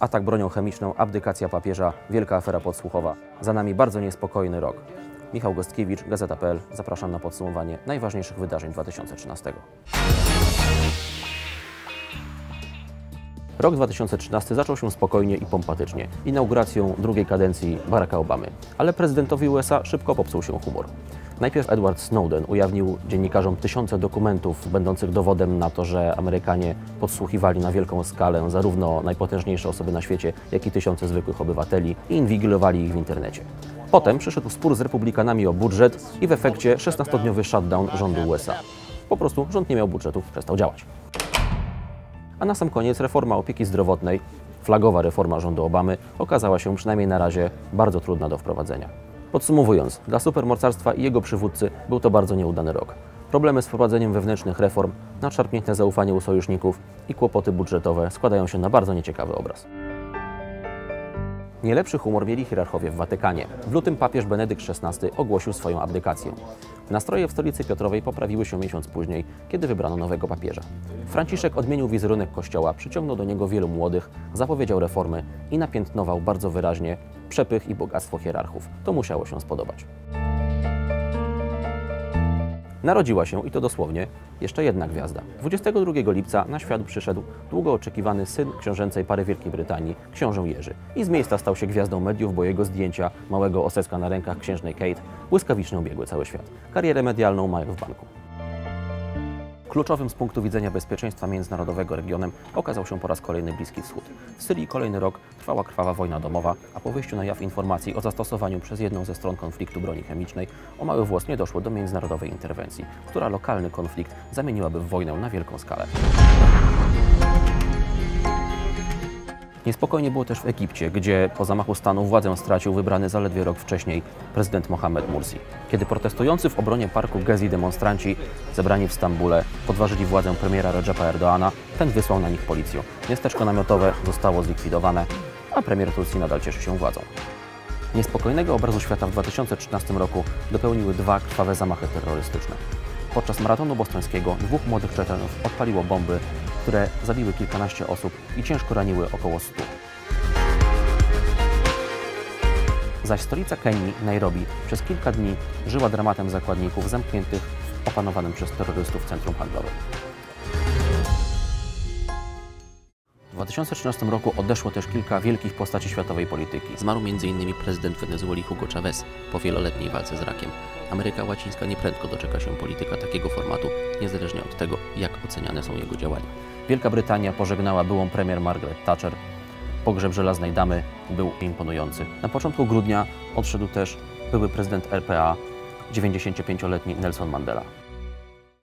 Atak bronią chemiczną, abdykacja papieża, wielka afera podsłuchowa. Za nami bardzo niespokojny rok. Michał Gostkiewicz, Gazeta.pl. Zapraszam na podsumowanie najważniejszych wydarzeń 2013. Rok 2013 zaczął się spokojnie i pompatycznie, inauguracją drugiej kadencji Baracka Obamy. Ale prezydentowi USA szybko popsuł się humor. Najpierw Edward Snowden ujawnił dziennikarzom tysiące dokumentów będących dowodem na to, że Amerykanie podsłuchiwali na wielką skalę zarówno najpotężniejsze osoby na świecie, jak i tysiące zwykłych obywateli i inwigilowali ich w internecie. Potem przyszedł spór z republikanami o budżet i w efekcie 16-dniowy shutdown rządu USA. Po prostu rząd nie miał budżetu, przestał działać. A na sam koniec reforma opieki zdrowotnej, flagowa reforma rządu Obamy, okazała się przynajmniej na razie bardzo trudna do wprowadzenia. Podsumowując, dla supermocarstwa i jego przywódcy był to bardzo nieudany rok. Problemy z wprowadzeniem wewnętrznych reform, nadszarpnięte zaufanie u sojuszników i kłopoty budżetowe składają się na bardzo nieciekawy obraz. Nie lepszy humor mieli hierarchowie w Watykanie. W lutym papież Benedykt XVI ogłosił swoją abdykację. Nastroje w stolicy Piotrowej poprawiły się miesiąc później, kiedy wybrano nowego papieża. Franciszek odmienił wizerunek kościoła, przyciągnął do niego wielu młodych, zapowiedział reformy i napiętnował bardzo wyraźnie przepych i bogactwo hierarchów. To musiało się spodobać. Narodziła się, i to dosłownie, jeszcze jedna gwiazda. 22 lipca na świat przyszedł długo oczekiwany syn książęcej pary Wielkiej Brytanii, książę Jerzy. I z miejsca stał się gwiazdą mediów, bo jego zdjęcia małego oseska na rękach księżnej Kate błyskawicznie obiegły cały świat. Karierę medialną ma jak w banku. Kluczowym z punktu widzenia bezpieczeństwa międzynarodowego regionem okazał się po raz kolejny Bliski Wschód. W Syrii kolejny rok trwała krwawa wojna domowa, a po wyjściu na jaw informacji o zastosowaniu przez jedną ze stron konfliktu broni chemicznej o mały włos nie doszło do międzynarodowej interwencji, która lokalny konflikt zamieniłaby w wojnę na wielką skalę. Niespokojnie było też w Egipcie, gdzie po zamachu stanu władzę stracił wybrany zaledwie rok wcześniej prezydent Mohamed Mursi. Kiedy protestujący w obronie parku Gezi demonstranci zebrani w Stambule podważyli władzę premiera Recepa Erdoana, ten wysłał na nich policję. Miasteczko namiotowe zostało zlikwidowane, a premier Turcji nadal cieszy się władzą. Niespokojnego obrazu świata w 2013 roku dopełniły dwa krwawe zamachy terrorystyczne. Podczas maratonu bostońskiego dwóch młodych Czeczenów odpaliło bomby, które zabiły kilkanaście osób i ciężko raniły około 100. Zaś stolica Kenii, Nairobi, przez kilka dni żyła dramatem zakładników zamkniętych w opanowanym przez terrorystów centrum handlowym. 2013 roku odeszło też kilka wielkich postaci światowej polityki. Zmarł m.in. prezydent Wenezueli Hugo Chavez po wieloletniej walce z rakiem. Ameryka Łacińska nieprędko doczeka się polityka takiego formatu, niezależnie od tego, jak oceniane są jego działania. Wielka Brytania pożegnała byłą premier Margaret Thatcher. Pogrzeb żelaznej damy był imponujący. Na początku grudnia odszedł też były prezydent RPA, 95-letni Nelson Mandela.